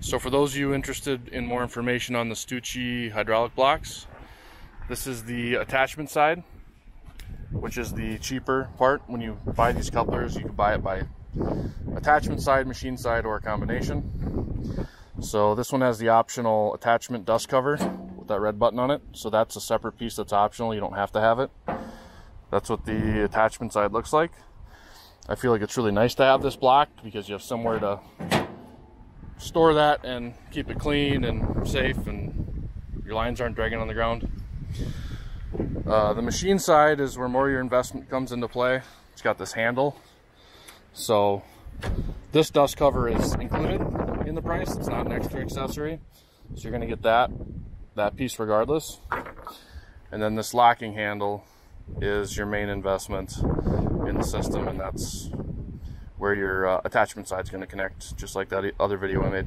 So for those of you interested in more information on the Stucchi hydraulic blocks, this is the attachment side, which is the cheaper part. When you buy these couplers, you can buy it by attachment side, machine side, or a combination. So this one has the optional attachment dust cover with that red button on it. So that's a separate piece that's optional. You don't have to have it. That's what the attachment side looks like. I feel like it's really nice to have this blocked because you have somewhere to store that and keep it clean and safe and your lines aren't dragging on the ground. Uh, the machine side is where more your investment comes into play. It's got this handle. So this dust cover is included in the price. It's not an extra accessory. So you're gonna get that, that piece regardless. And then this locking handle is your main investment in the system and that's where your uh, attachment side is going to connect, just like that other video I made.